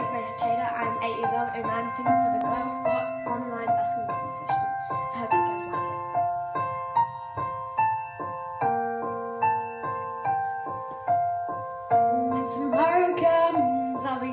name is Grace Taylor. I'm eight years old and I'm singing for the GLO Spot online busking competition. I hope you guys like it. When tomorrow comes, I'll be